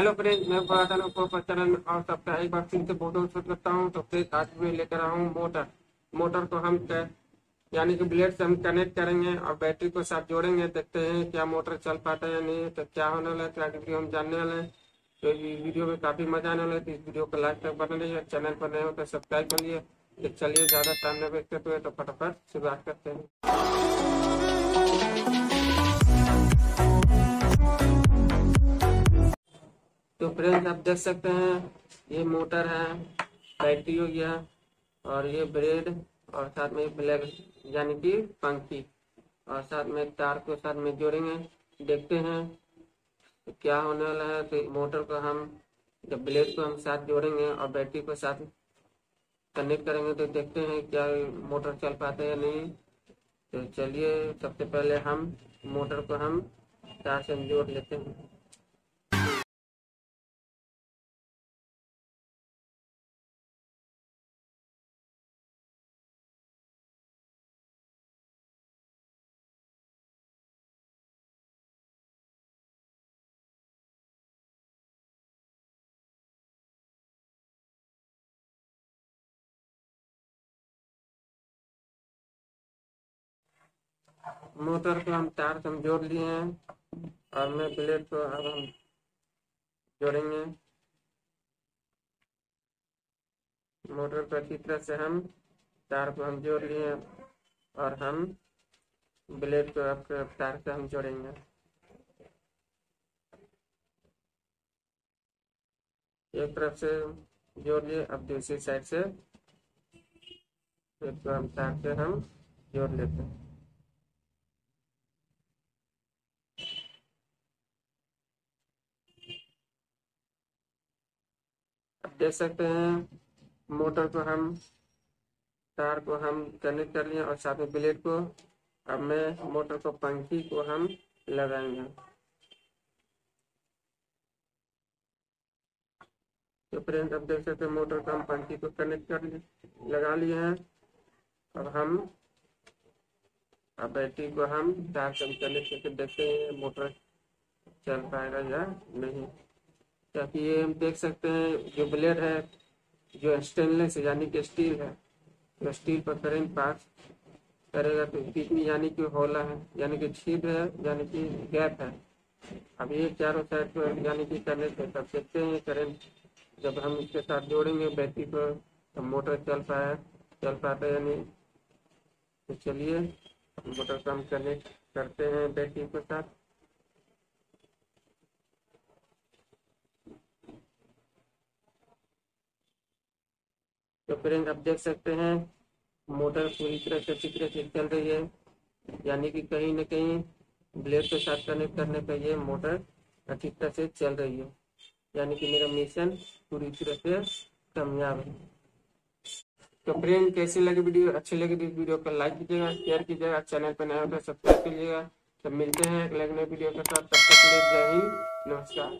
Hello friend मैं पुरातन ऊपर चैनल में और सबका एक बार फिर से फ़ोटो शूट करता हूँ तो फ्रेंड्स आज मैं लेकर हूँ मोटर। मोटर को हम क- यानी कि ब्लेड से हम कनेक्ट करेंगे और बैटरी को साथ जोड़ेंगे, देखते हैं क्या मोटर चल पाता है या नहीं तो क्या होने वाला है क्या वीडियो हम जानने वाले हैं। तो इस वीडियो में काफ़ी मज़ा आने वाला है तो इस वीडियो को लाइक तक बना लीजिए चैनल पर नहीं हो तो सब्सक्राइब कर लिए तो चलिए, ज़्यादा टाइम न वेस्ट करते हुए तो फटाफट शुरुआत करते हैं। फ्रेंड्स आप देख सकते हैं, ये मोटर है, बैटरी हो गया, और ये ब्रेड, और साथ में ब्लैक, यानी कि पंखी, और साथ में तार को साथ में जोड़ेंगे, देखते हैं क्या होने वाला है। तो मोटर को हम, जब ब्लेड को हम साथ जोड़ेंगे और बैटरी को साथ कनेक्ट करेंगे तो देखते हैं क्या मोटर चल पाता है या नहीं। तो चलिए, सबसे पहले हम मोटर को हम तार से जोड़ लेते हैं। मोटर को हम तार से हम जोड़ लिए हैं। और मैं ब्लेड को अब हम जोड़ेंगे। मोटर को अच्छी तरह से हम तार को हम जोड़ लिए हैं और हम ब्लेड को अब तार से हम जोड़ेंगे। एक तरफ़ से जोड़ लिए, अब दूसरी साइड से एक को हम तार से हम जोड़ लेते हैं। देख सकते हैं। मोटर को हम, तार को हम कनेक्ट कर लिए और साथ में ब्लेड को, अब मैं मोटर को पंखी को हम लगाएँगे। तो फ्रेंड्स, अब देख सकते हैं मोटर को हम पंखी को कनेक्ट कर लिए, लगा लिए हैं। अब हम, अब बैटरी को हम तार कनेक्ट करके देखते हैं, मोटर चल पाएगा या नहीं। ताकि ये हम देख सकते हैं, जो ब्लेड है, जो स्टेनलेस यानी कि स्टील है तो स्टील पर करेंट पास करेगा तो में यानी कि होला है, यानी कि छीद है, यानी कि गैप है। अब ये चारों साइड पर यानी कि कनेक्ट है तब देखते हैं करेंट जब हम इसके साथ जोड़ेंगे बैटरी को तो मोटर चल पाए चल पाता यानी तो चलिए, मोटर को हम कनेक्ट करते हैं बैटरी के साथ। तो फ्रेंड आप देख सकते हैं, मोटर पूरी तरह से अच्छी तरह से चल रही है। यानी कि कहीं ना कहीं ब्लेड के साथ कनेक्ट करने पर ये मोटर अच्छी तरह से चल रही है। यानी कि मेरा मिशन पूरी तरह से कामयाब है। तो फ्रेंड, कैसी लगी वीडियो? अच्छी लगी तो वीडियो को लाइक कीजिएगा, शेयर कीजिएगा, चैनल पर नया हो तो सब्सक्राइब कीजिएगा। तब मिलते हैं अगले नए वीडियो के साथ। तब तक जय हिंद, नमस्कार।